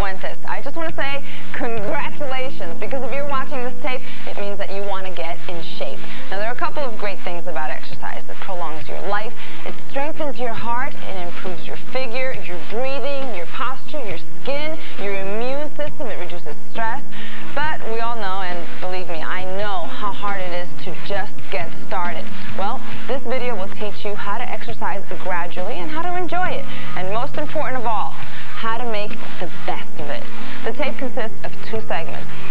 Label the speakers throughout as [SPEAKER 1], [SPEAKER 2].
[SPEAKER 1] Fuentes. I just want to say congratulations because consists of two segments.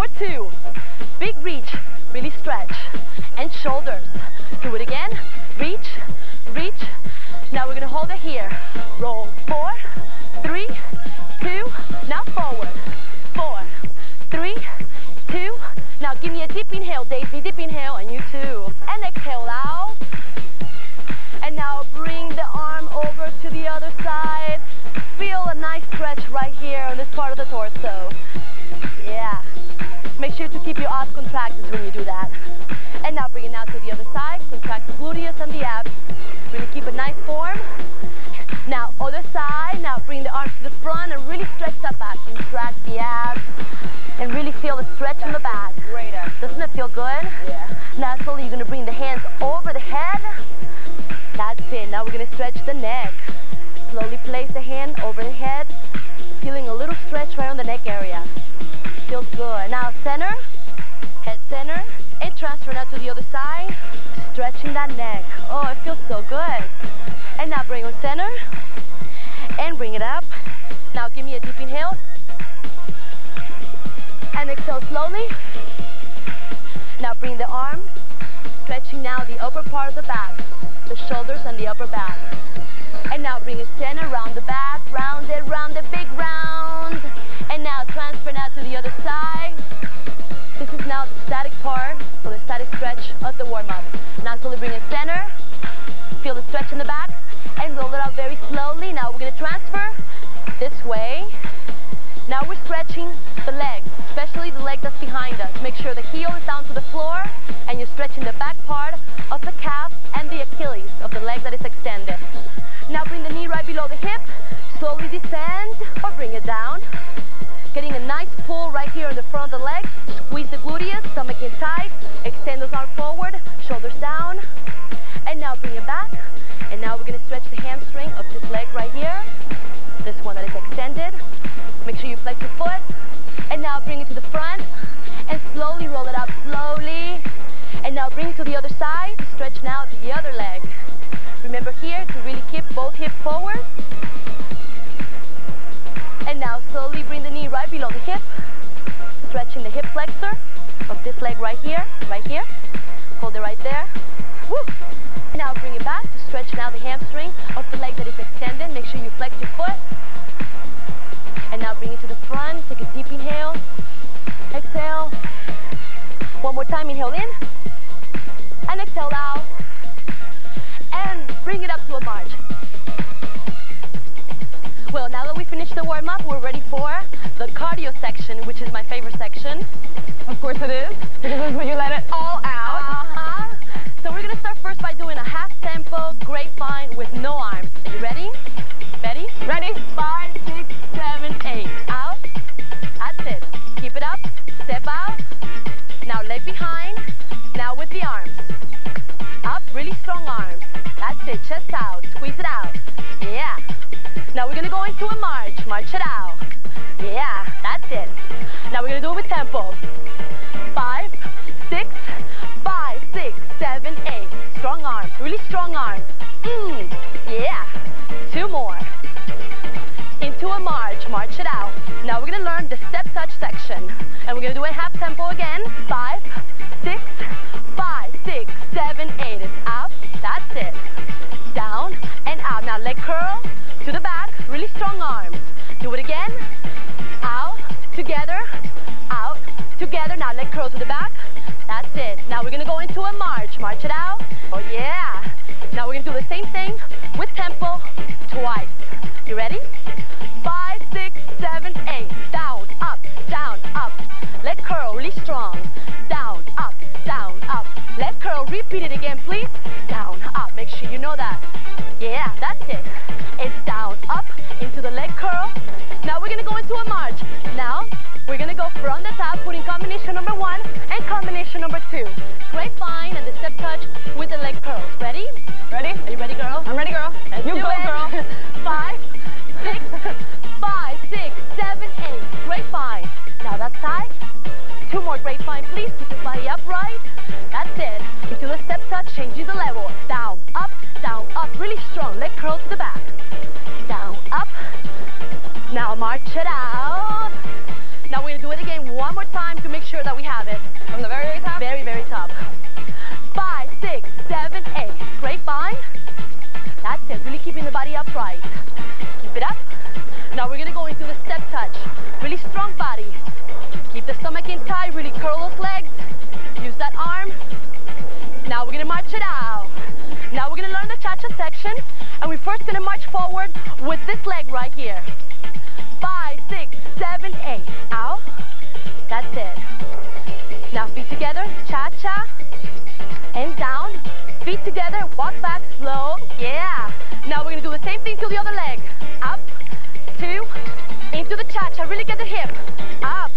[SPEAKER 1] for
[SPEAKER 2] two. Big reach, really stretch. And shoulders. Do it again. Bring the arm, stretching now the upper part of the back, the shoulders and the upper back. hamstring of the leg that is extended. Make sure you flex your foot together. now
[SPEAKER 1] let
[SPEAKER 2] curl to the back. Now we're gonna learn the cha-cha section, and we're first gonna march forward with this leg right here. Five, six, seven, eight. Out. That's it. Now feet together, cha-cha, and down. Feet together, walk back slow. Yeah. Now we're gonna do the same thing to the other leg. Up, two, into the cha-cha. Really get the hip. Up,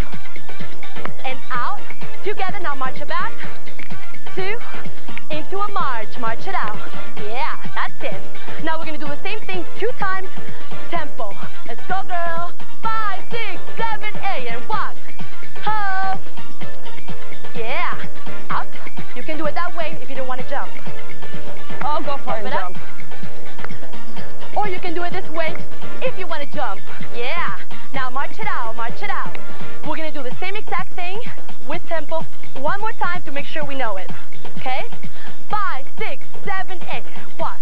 [SPEAKER 2] and out. Together, now march it back do a march, march it out. Yeah, that's it. Now we're gonna do the same thing two times, tempo. Let's go, girl. Five, six, seven, eight, and one. Hop. Yeah, up. You can do it that way if you don't want to jump.
[SPEAKER 1] I'll go for it jump.
[SPEAKER 2] Or you can do it this way if you want to jump. Yeah. Now march it out, march it out tempo one more time to make sure we know it. Okay? Five, six, seven, eight. One.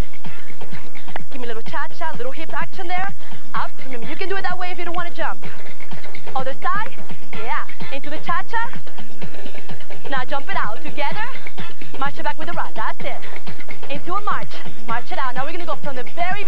[SPEAKER 2] Give me a little cha-cha, little hip action there. Up. Remember, you can do it that way if you don't want to jump. Other side. Yeah. Into the cha-cha. Now jump it out. Together. March it back with a run. That's it. Into a march. March it out. Now we're going to go from the very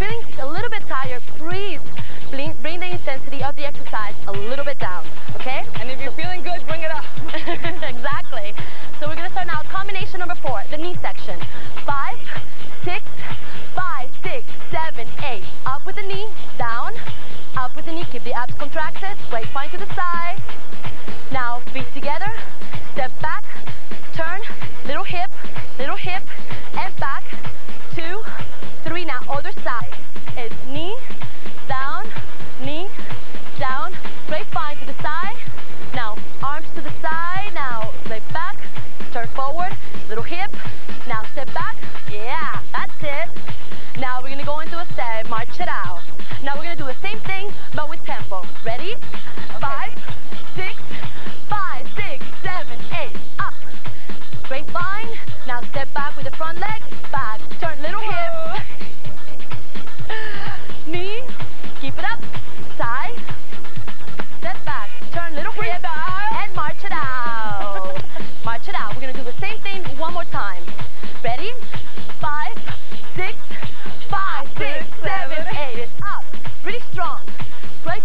[SPEAKER 2] feeling a little bit tired, please bring the intensity of the exercise.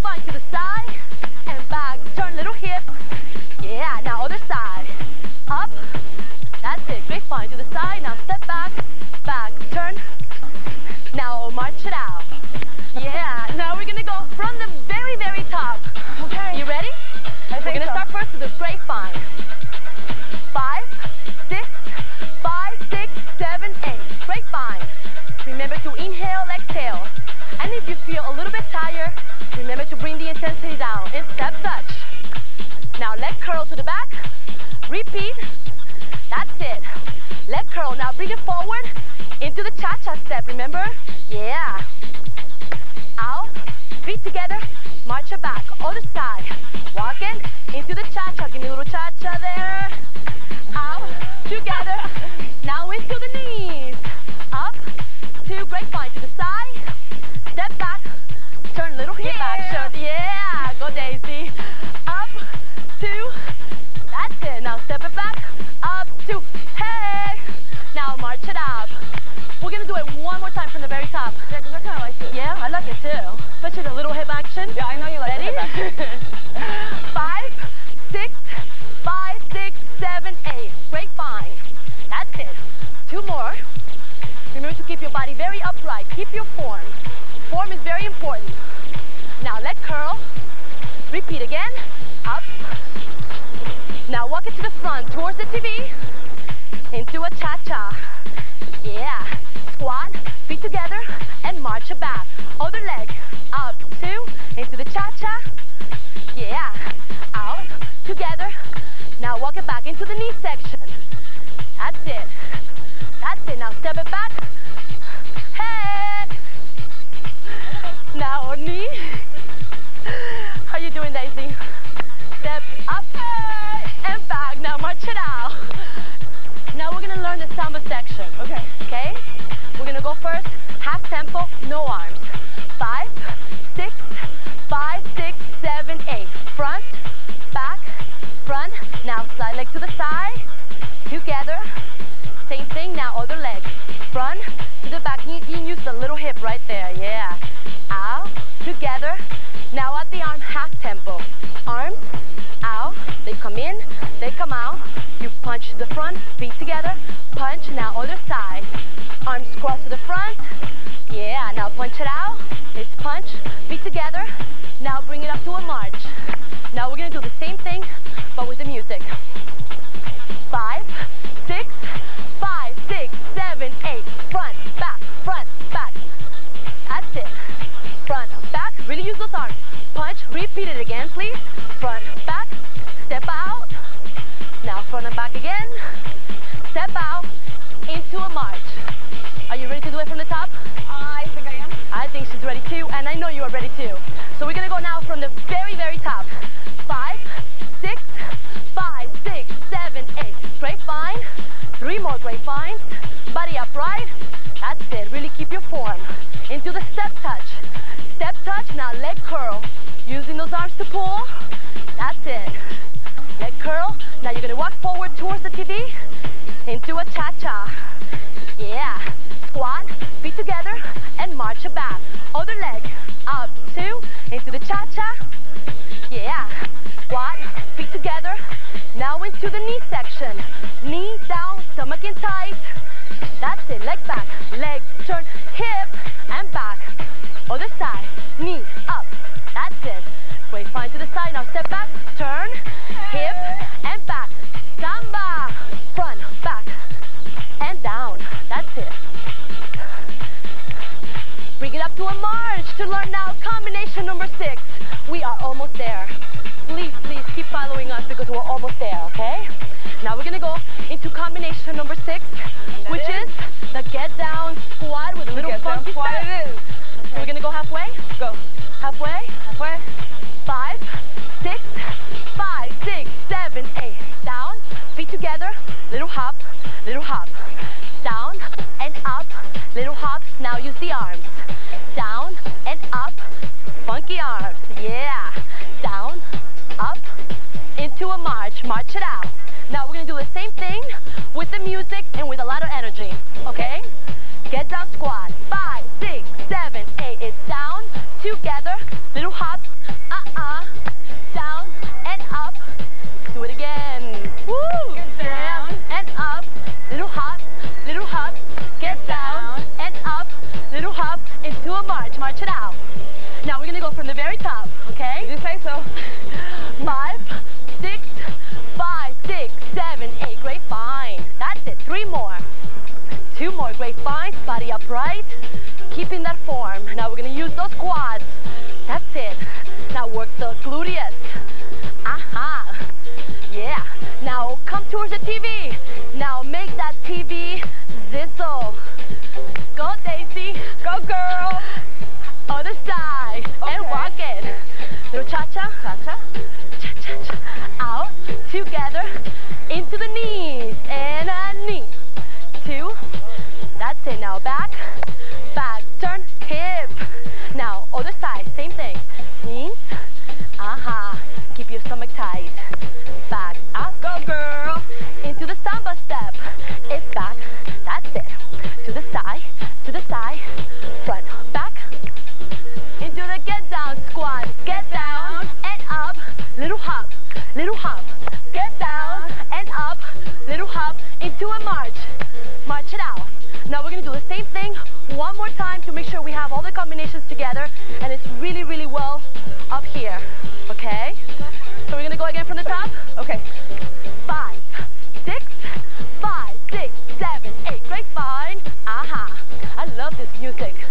[SPEAKER 2] fine to the south. Great, fine. That's it. Two more. Remember to keep your body very upright. Keep your form. Form is very important. Now let curl. Repeat again. Up. Now walk it to the front, towards the TV. Into a cha-cha. Yeah. Squat. Feet together. half tempo, no arms. Five, six, five, six, seven, eight. Front, back, front. Now slide leg to the side, together. Same thing, now other leg. Front, to the back. You, can use the little hip right there, yeah. Out, together. Now at the arm, half tempo. Arms, out, they come in, they come out. You punch the front, feet together, punch. Now other side. Arms cross to the front, se battre right, keeping
[SPEAKER 1] that
[SPEAKER 2] love this music.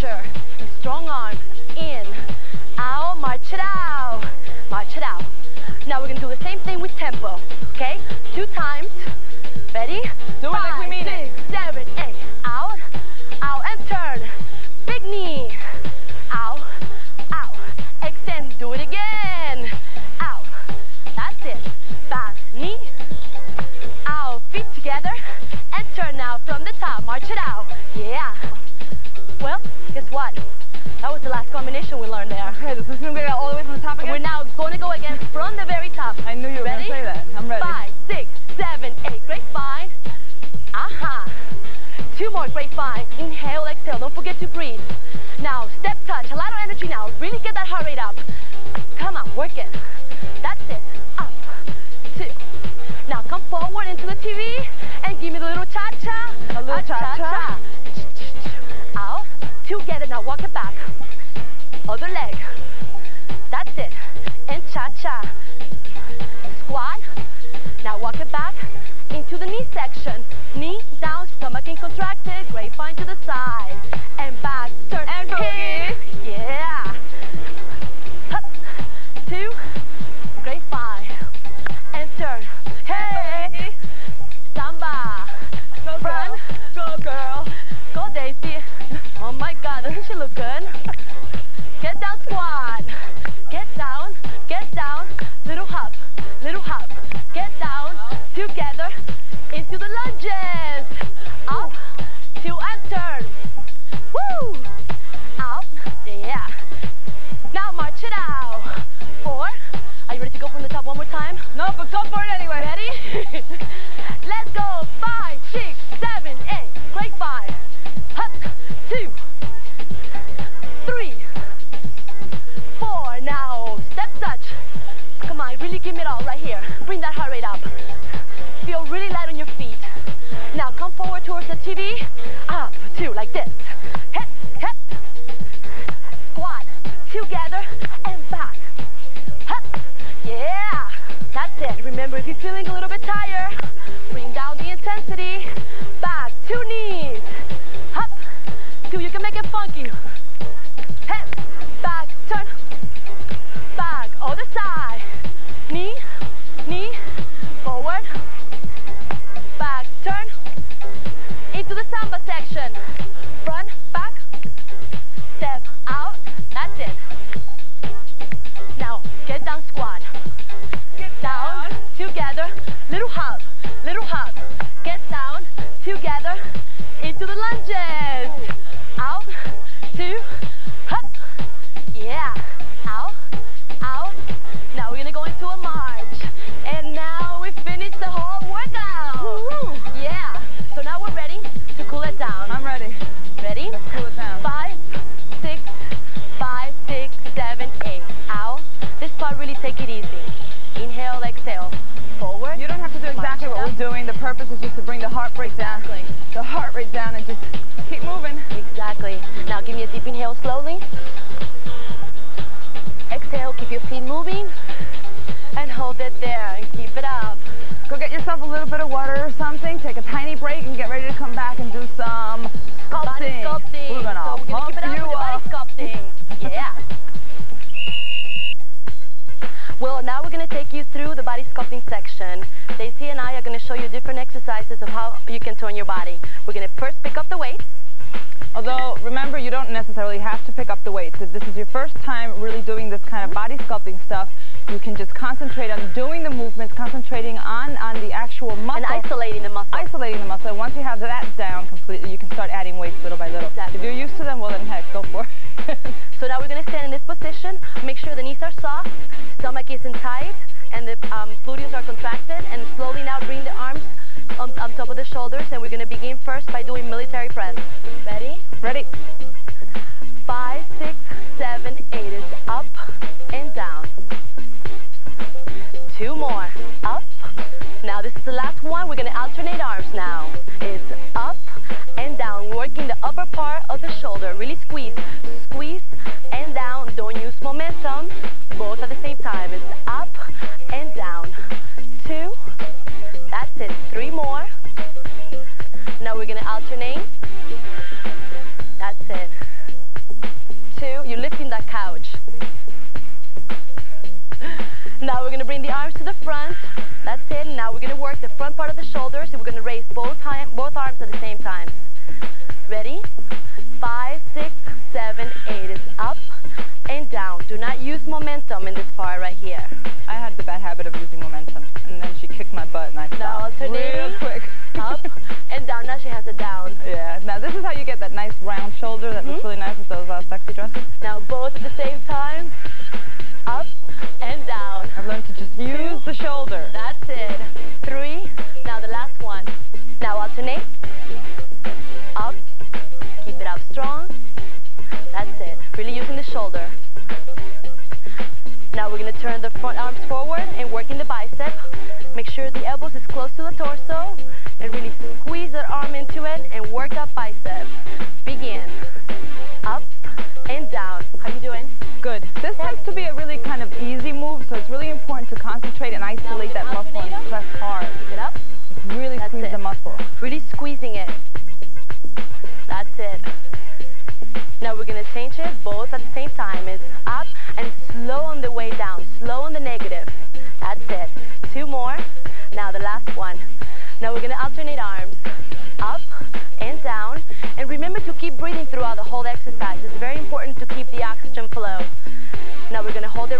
[SPEAKER 2] That. And strong arms. side. And I are going to show you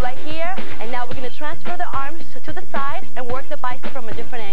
[SPEAKER 2] right here.
[SPEAKER 1] And
[SPEAKER 2] now we're going to transfer the arms to the side and work the bicep from a different angle.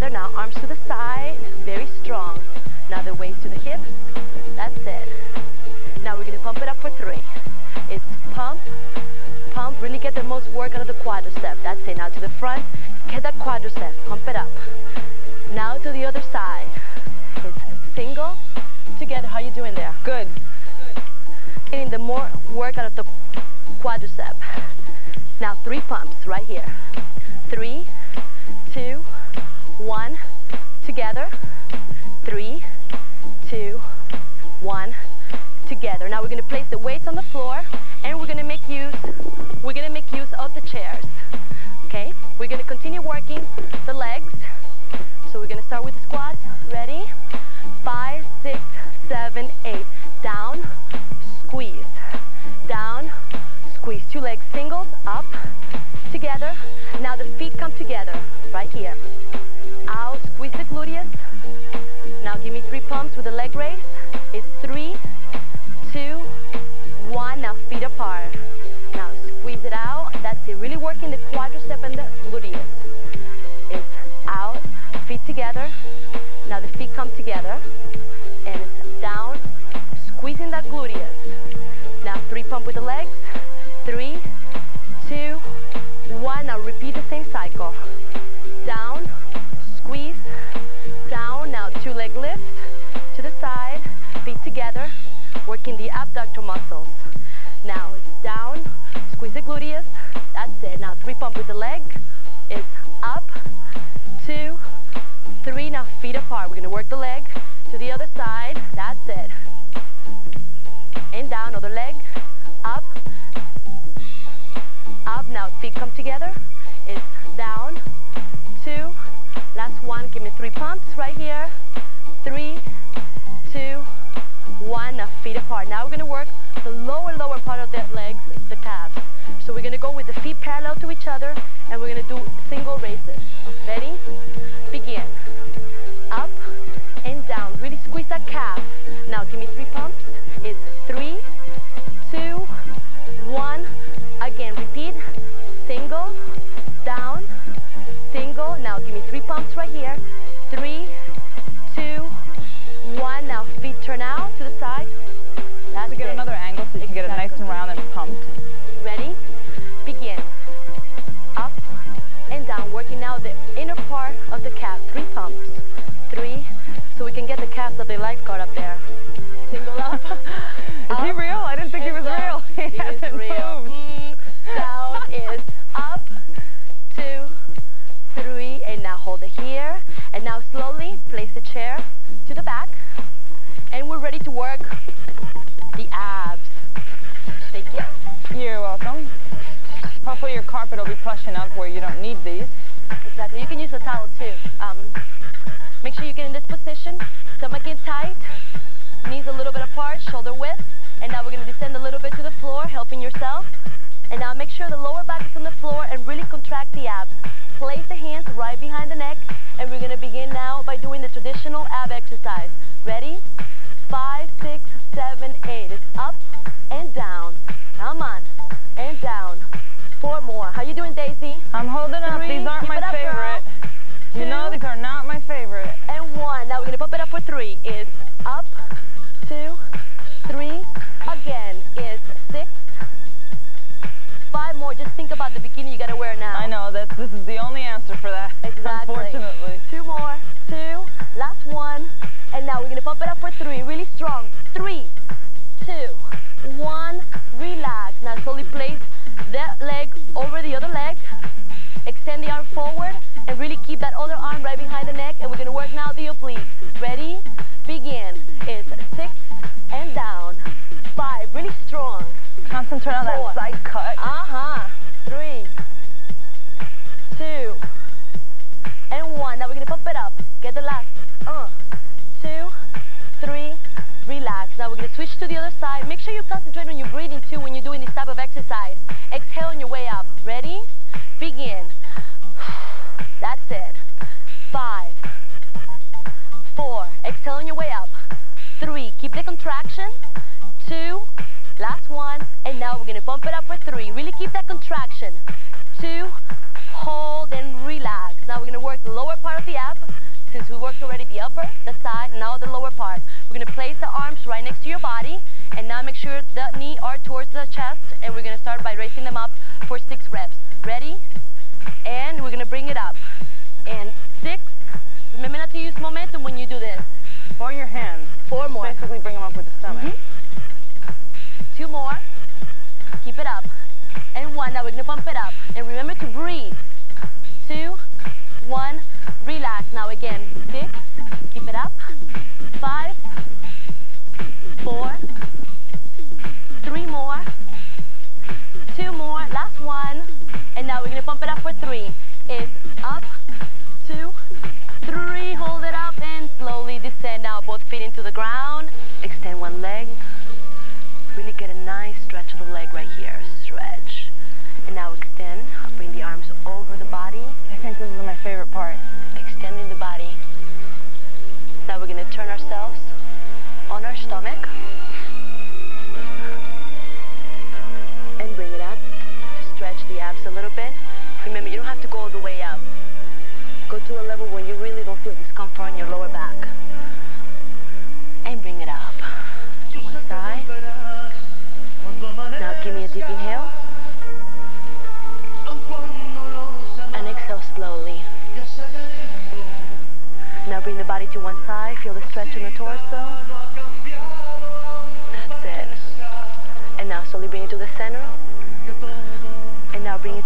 [SPEAKER 2] together now. Arms to the side, very strong. Now the waist to the hips. That's it. Now we're going to pump it up for three. It's pump, pump. Really get the most work out of the quadricep. That's it. Now to the front. Get that quadricep. Pump it up. Now to the other side. It's single, together. How you doing there?
[SPEAKER 1] Good. Good.
[SPEAKER 2] Getting the more work out of the quadricep. Now three pumps right here. Three, one, together, three, two, one, together. Now we're gonna place the weights on the floor And remember to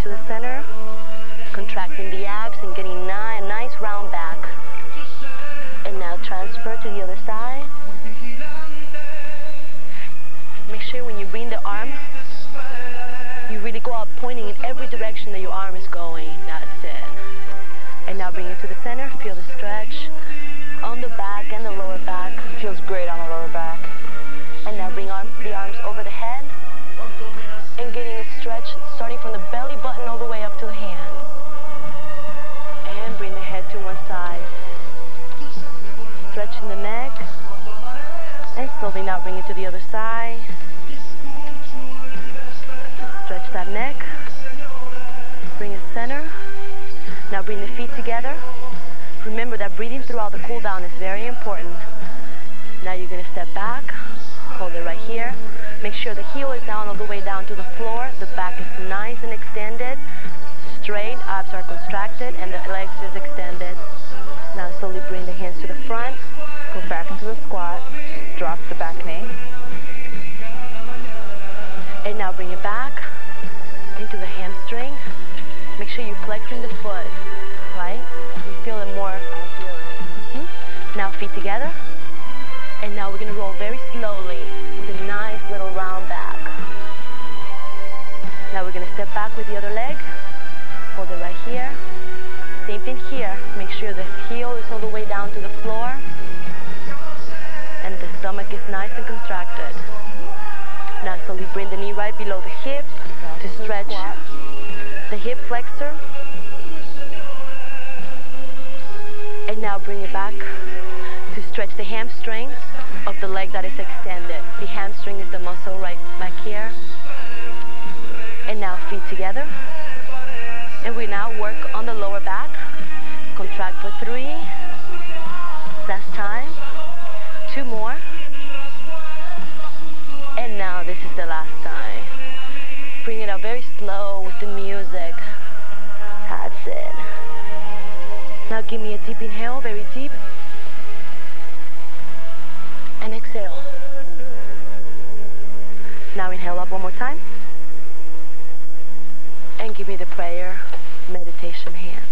[SPEAKER 2] to the center, contracting the abs and getting a nice round back. And now transfer to the other side. Make sure when you bring the arm, you really go out pointing in every direction that your arm is going. That's it. And now bring it to the center, feel the stretch on the back and the lower back.
[SPEAKER 1] Feels great on
[SPEAKER 2] in the neck. And slowly now bring it to the other side. Stretch that neck. Bring it center. Now bring the feet together. Remember that breathing throughout the cool down is very important. Now you're going to step back. Hold it right here. Make sure the heel is down all the way down to the floor. The back is nice and extended. Straight, abs are contracted, and the legs is extended. Now slowly bring the hands to the front.
[SPEAKER 1] Goes back into the squat. Drop the back knee.
[SPEAKER 2] And now bring it back into the hamstring. Make sure you're flexing the foot, right? You feel it more. Mm -hmm. Now feet together. And now we're gonna roll very slowly with a nice little round back. Now we're gonna step back with the other leg. Hold it right here. Same thing here. Make sure the heel is all the way down is nice and contracted. Now slowly bring the knee right below the hip to stretch the hip flexor. And now bring it back to stretch the hamstring of the leg that is extended. The hamstring is the muscle right back here. And now feet together. And we now work on the lower back. Contract for three. Last time. Two more. Slow with the music. That's it. Now give me a deep inhale, very deep. And exhale. Now inhale up one more time. And give me the prayer meditation hand.